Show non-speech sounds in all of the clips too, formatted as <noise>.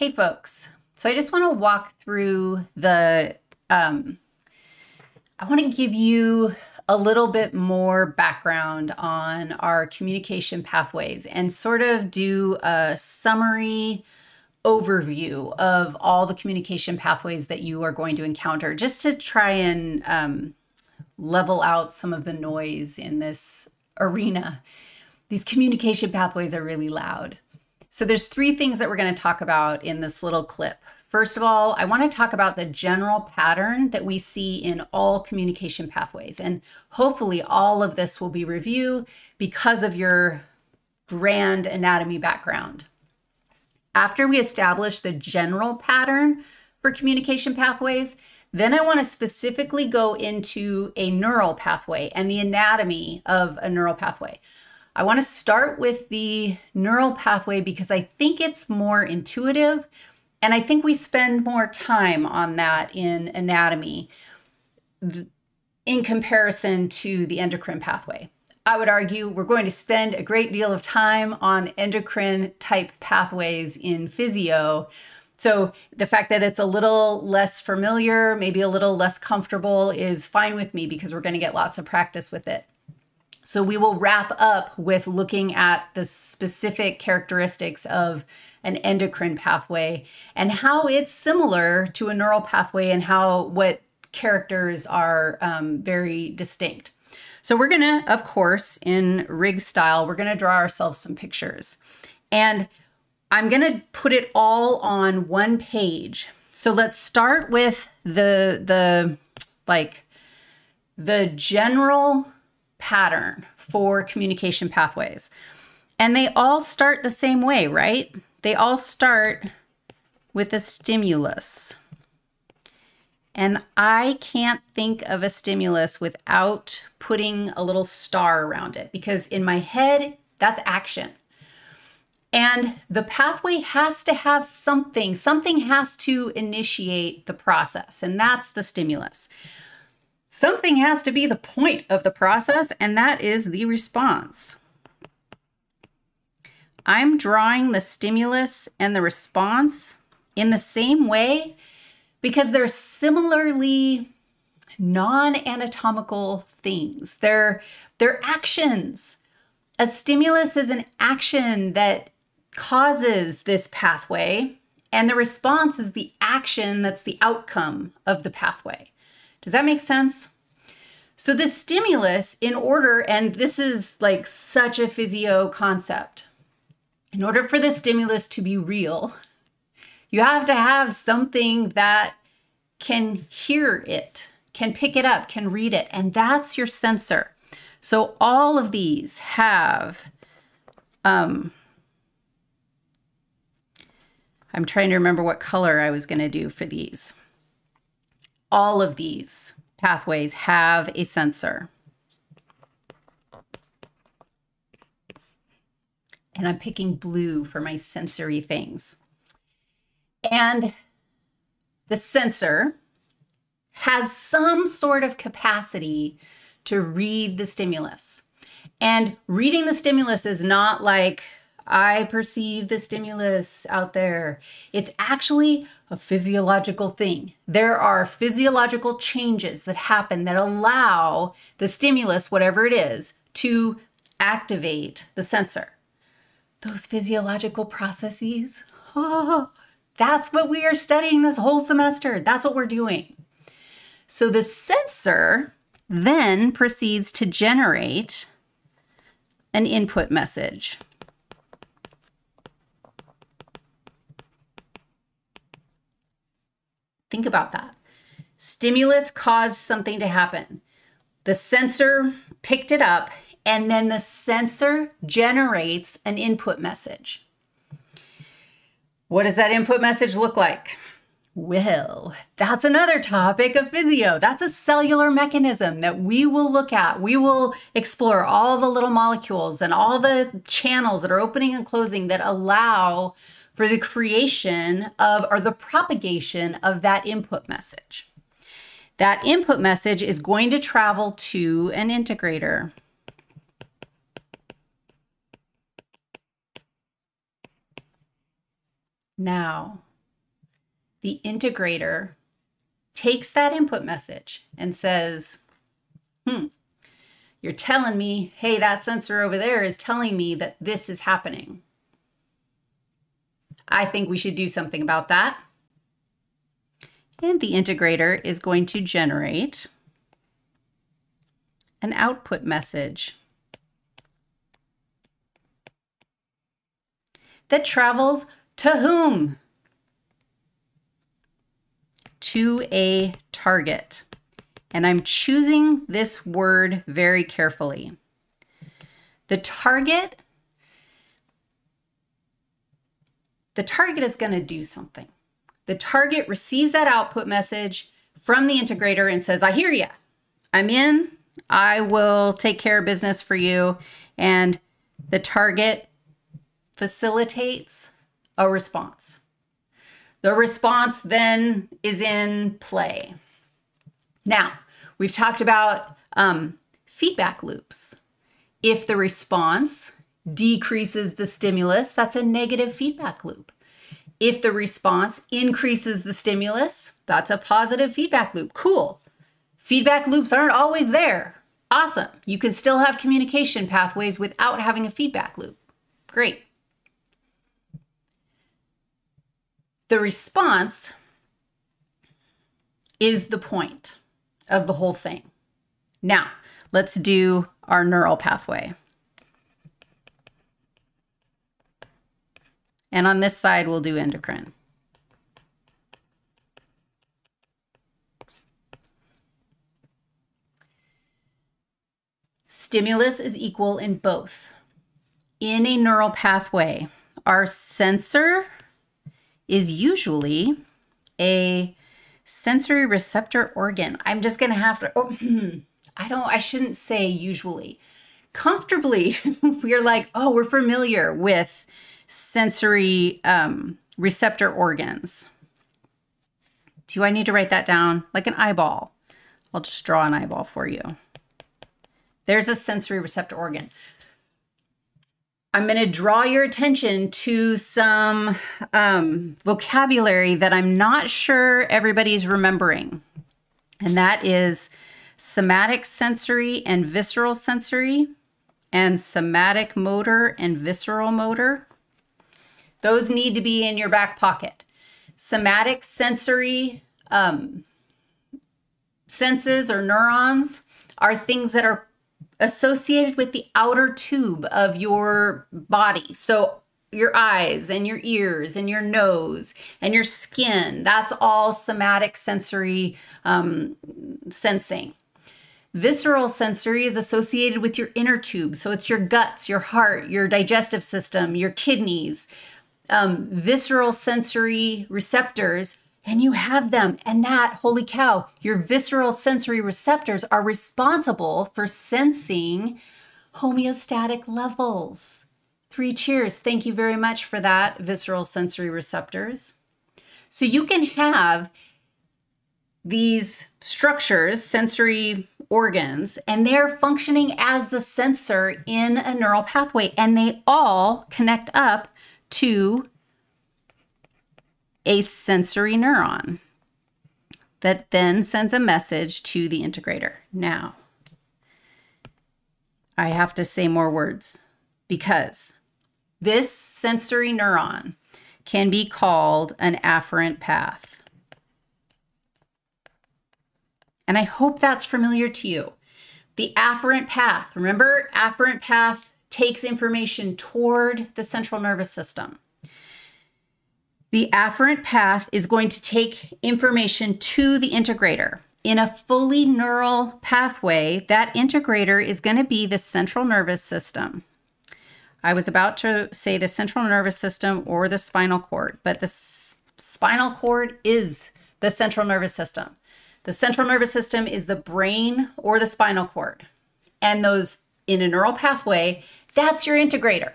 Hey folks, so I just want to walk through the, um, I want to give you a little bit more background on our communication pathways and sort of do a summary overview of all the communication pathways that you are going to encounter just to try and um, level out some of the noise in this arena. These communication pathways are really loud. So there's three things that we're going to talk about in this little clip. First of all, I want to talk about the general pattern that we see in all communication pathways. And hopefully all of this will be review because of your grand anatomy background. After we establish the general pattern for communication pathways, then I want to specifically go into a neural pathway and the anatomy of a neural pathway. I want to start with the neural pathway because I think it's more intuitive and I think we spend more time on that in anatomy in comparison to the endocrine pathway. I would argue we're going to spend a great deal of time on endocrine type pathways in physio. So the fact that it's a little less familiar, maybe a little less comfortable is fine with me because we're going to get lots of practice with it. So we will wrap up with looking at the specific characteristics of an endocrine pathway and how it's similar to a neural pathway and how what characters are um, very distinct. So we're going to, of course, in Riggs style, we're going to draw ourselves some pictures. And I'm going to put it all on one page. So let's start with the the like the general pattern for communication pathways. And they all start the same way, right? They all start with a stimulus. And I can't think of a stimulus without putting a little star around it because in my head, that's action. And the pathway has to have something, something has to initiate the process, and that's the stimulus. Something has to be the point of the process, and that is the response. I'm drawing the stimulus and the response in the same way because they're similarly non-anatomical things. They're, they're actions. A stimulus is an action that causes this pathway, and the response is the action that's the outcome of the pathway. Does that make sense? So the stimulus, in order, and this is like such a physio concept, in order for the stimulus to be real, you have to have something that can hear it, can pick it up, can read it, and that's your sensor. So all of these have, um, I'm trying to remember what color I was going to do for these. All of these pathways have a sensor. and I'm picking blue for my sensory things. And the sensor has some sort of capacity to read the stimulus. And reading the stimulus is not like I perceive the stimulus out there. It's actually a physiological thing. There are physiological changes that happen that allow the stimulus, whatever it is, to activate the sensor those physiological processes. Oh, that's what we are studying this whole semester. That's what we're doing. So the sensor then proceeds to generate an input message. Think about that. Stimulus caused something to happen. The sensor picked it up and then the sensor generates an input message. What does that input message look like? Well, that's another topic of physio. That's a cellular mechanism that we will look at. We will explore all the little molecules and all the channels that are opening and closing that allow for the creation of or the propagation of that input message. That input message is going to travel to an integrator. Now, the integrator takes that input message and says, hmm, you're telling me, hey, that sensor over there is telling me that this is happening. I think we should do something about that. And the integrator is going to generate an output message that travels to whom? To a target. And I'm choosing this word very carefully. The target, the target is going to do something. The target receives that output message from the integrator and says, I hear you. I'm in. I will take care of business for you. And the target facilitates a response. The response then is in play. Now, we've talked about um, feedback loops. If the response decreases the stimulus, that's a negative feedback loop. If the response increases the stimulus, that's a positive feedback loop. Cool. Feedback loops aren't always there. Awesome. You can still have communication pathways without having a feedback loop. Great. The response is the point of the whole thing. Now, let's do our neural pathway. And on this side, we'll do endocrine. Stimulus is equal in both. In a neural pathway, our sensor is usually a sensory receptor organ. I'm just going to have to, oh, <clears throat> I don't, I shouldn't say usually. Comfortably, <laughs> we're like, oh, we're familiar with sensory um, receptor organs. Do I need to write that down? Like an eyeball. I'll just draw an eyeball for you. There's a sensory receptor organ. I'm going to draw your attention to some um, vocabulary that I'm not sure everybody's remembering. And that is somatic sensory and visceral sensory, and somatic motor and visceral motor. Those need to be in your back pocket. Somatic sensory um, senses or neurons are things that are associated with the outer tube of your body. So your eyes and your ears and your nose and your skin, that's all somatic sensory um, sensing. Visceral sensory is associated with your inner tube. So it's your guts, your heart, your digestive system, your kidneys. Um, visceral sensory receptors and you have them. And that, holy cow, your visceral sensory receptors are responsible for sensing homeostatic levels. Three cheers. Thank you very much for that, visceral sensory receptors. So you can have these structures, sensory organs, and they're functioning as the sensor in a neural pathway, and they all connect up to a sensory neuron that then sends a message to the integrator. Now, I have to say more words because this sensory neuron can be called an afferent path. And I hope that's familiar to you. The afferent path, remember, afferent path takes information toward the central nervous system. The afferent path is going to take information to the integrator. In a fully neural pathway, that integrator is going to be the central nervous system. I was about to say the central nervous system or the spinal cord, but the spinal cord is the central nervous system. The central nervous system is the brain or the spinal cord. And those in a neural pathway, that's your integrator.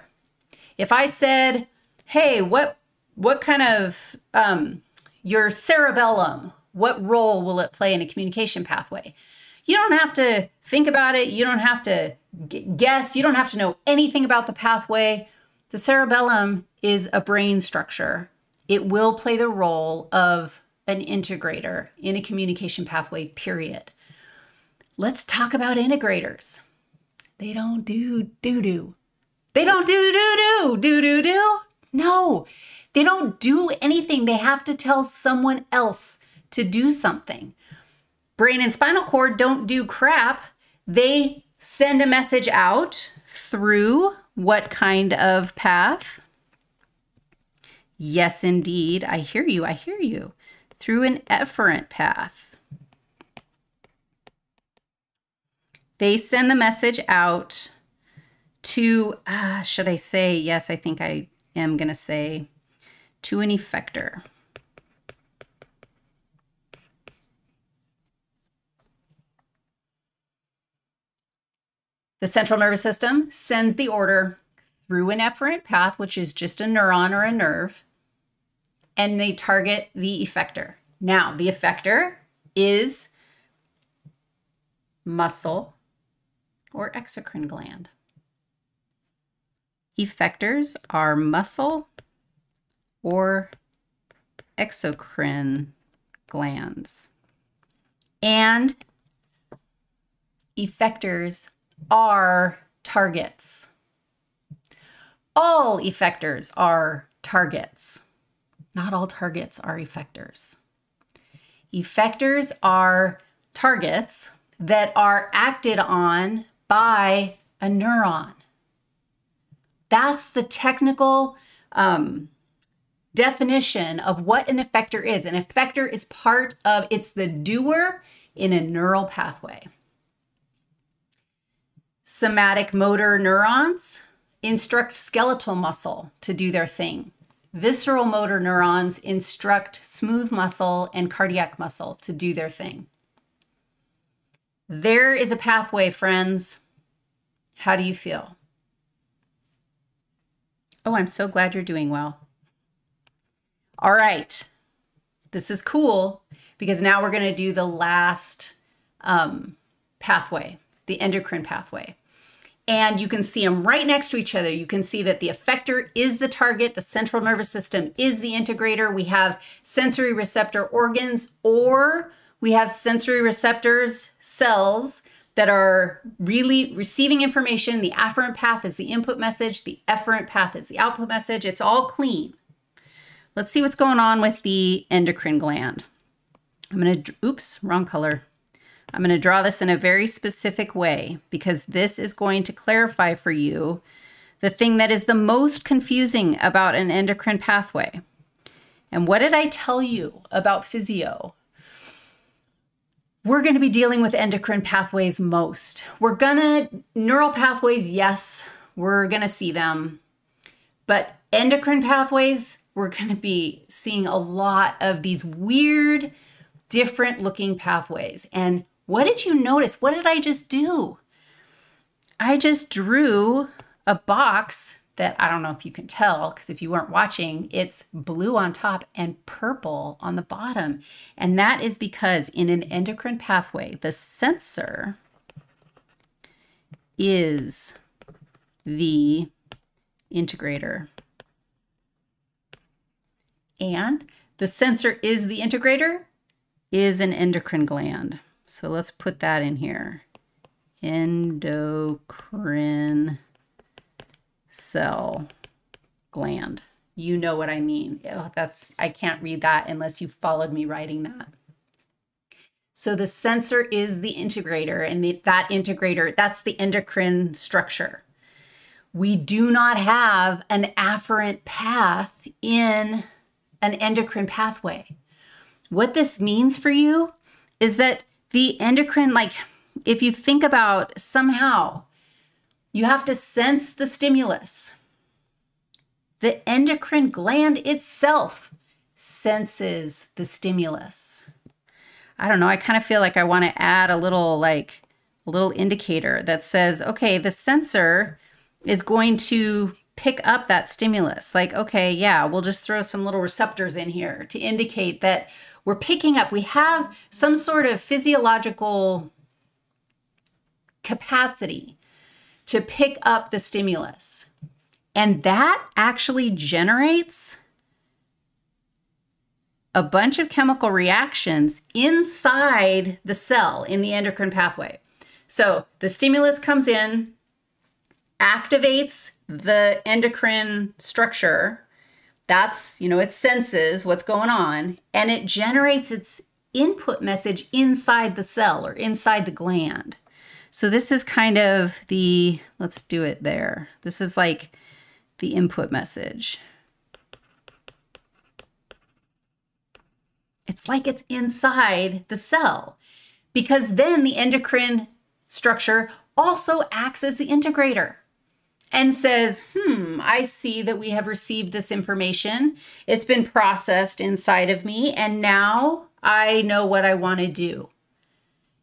If I said, hey, what what kind of um, your cerebellum, what role will it play in a communication pathway? You don't have to think about it. You don't have to guess. You don't have to know anything about the pathway. The cerebellum is a brain structure it will play the role of an integrator in a communication pathway, period. Let's talk about integrators. They don't do doo doo. They don't do doo doo, doo doo doo. No, they don't do anything. They have to tell someone else to do something. Brain and spinal cord don't do crap. They send a message out through what kind of path? Yes, indeed. I hear you. I hear you. Through an efferent path. They send the message out to, uh, should I say, yes, I think I am going to say, to an effector. The central nervous system sends the order through an efferent path, which is just a neuron or a nerve, and they target the effector. Now, the effector is muscle or exocrine gland. Effectors are muscle or exocrine glands. And effectors are targets. All effectors are targets. Not all targets are effectors. Effectors are targets that are acted on by a neuron. That's the technical um, definition of what an effector is. An effector is part of, it's the doer in a neural pathway. Somatic motor neurons instruct skeletal muscle to do their thing. Visceral motor neurons instruct smooth muscle and cardiac muscle to do their thing. There is a pathway, friends. How do you feel? Oh, I'm so glad you're doing well. All right. This is cool because now we're going to do the last um, pathway, the endocrine pathway. And you can see them right next to each other. You can see that the effector is the target, the central nervous system is the integrator. We have sensory receptor organs, or we have sensory receptors cells that are really receiving information. The afferent path is the input message, the efferent path is the output message. It's all clean. Let's see what's going on with the endocrine gland. I'm going to, oops, wrong color. I'm going to draw this in a very specific way because this is going to clarify for you the thing that is the most confusing about an endocrine pathway. And what did I tell you about physio? We're going to be dealing with endocrine pathways most. We're going to, neural pathways, yes, we're going to see them. But endocrine pathways, we're going to be seeing a lot of these weird, different looking pathways. And what did you notice? What did I just do? I just drew a box that I don't know if you can tell because if you weren't watching, it's blue on top and purple on the bottom. And that is because in an endocrine pathway, the sensor is the integrator. And the sensor is the integrator is an endocrine gland. So let's put that in here. Endocrine cell gland. You know what I mean. Oh, that's I can't read that unless you followed me writing that. So the sensor is the integrator and the, that integrator, that's the endocrine structure. We do not have an afferent path in an endocrine pathway. What this means for you is that the endocrine, like if you think about somehow, you have to sense the stimulus. The endocrine gland itself senses the stimulus. I don't know, I kind of feel like I want to add a little like a little indicator that says, okay, the sensor is going to pick up that stimulus. Like, okay, yeah, we'll just throw some little receptors in here to indicate that we're picking up, we have some sort of physiological capacity to pick up the stimulus. And that actually generates a bunch of chemical reactions inside the cell in the endocrine pathway. So the stimulus comes in, activates the endocrine structure. That's, you know, it senses what's going on and it generates its input message inside the cell or inside the gland. So this is kind of the, let's do it there. This is like the input message. It's like it's inside the cell because then the endocrine structure also acts as the integrator and says, hmm, I see that we have received this information. It's been processed inside of me, and now I know what I want to do.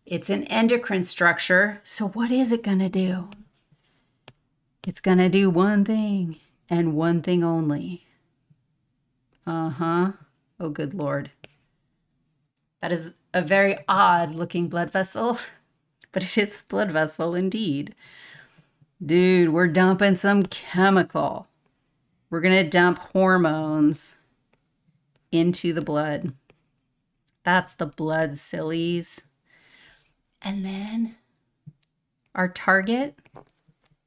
It's an endocrine structure, so what is it going to do? It's going to do one thing and one thing only. Uh huh. Oh, good Lord. That is a very odd looking blood vessel, <laughs> but it is a blood vessel indeed. Dude, we're dumping some chemical. We're going to dump hormones into the blood. That's the blood sillies. And then our target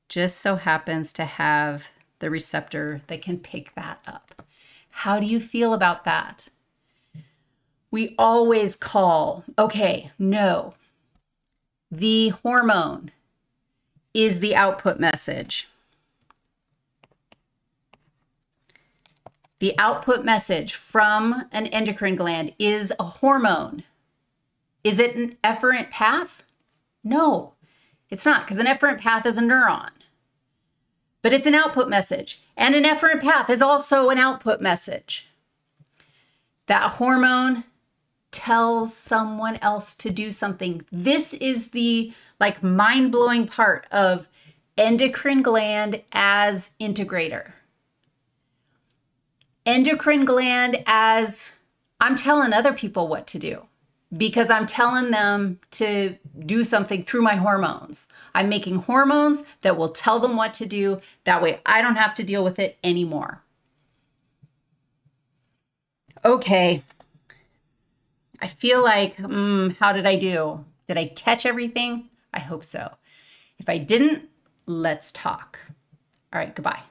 just so happens to have the receptor that can pick that up. How do you feel about that? we always call, okay, no, the hormone is the output message. The output message from an endocrine gland is a hormone. Is it an efferent path? No, it's not, because an efferent path is a neuron. But it's an output message. And an efferent path is also an output message. That hormone tells someone else to do something. This is the like mind blowing part of endocrine gland as integrator. Endocrine gland as I'm telling other people what to do because I'm telling them to do something through my hormones. I'm making hormones that will tell them what to do. That way I don't have to deal with it anymore. Okay, I feel like, mm, how did I do? Did I catch everything? I hope so. If I didn't, let's talk. All right, goodbye.